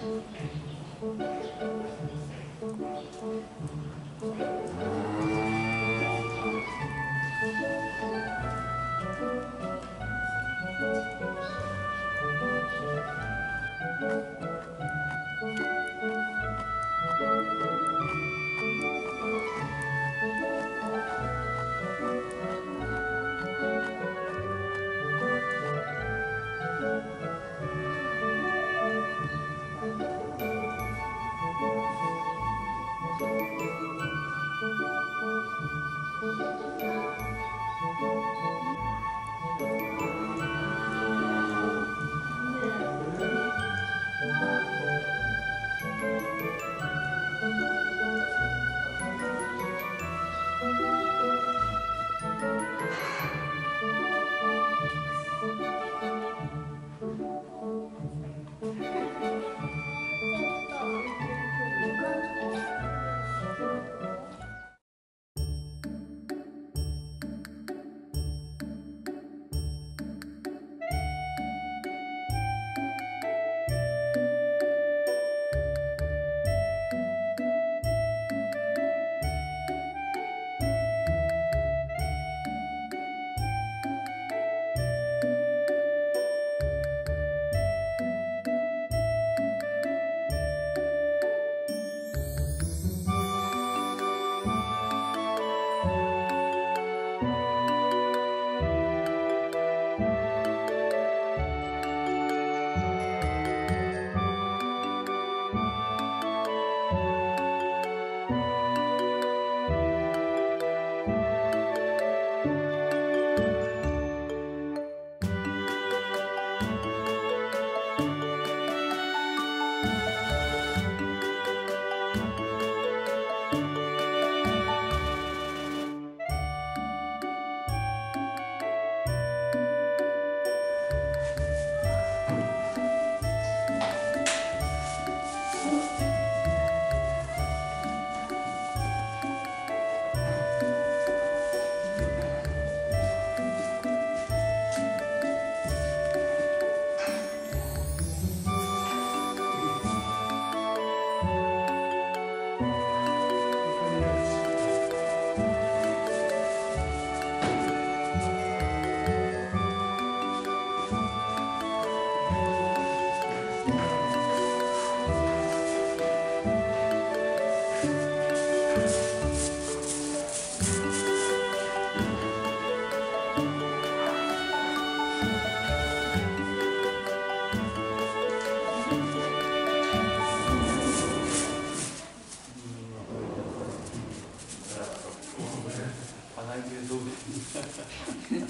Thank you. 把他一个都给你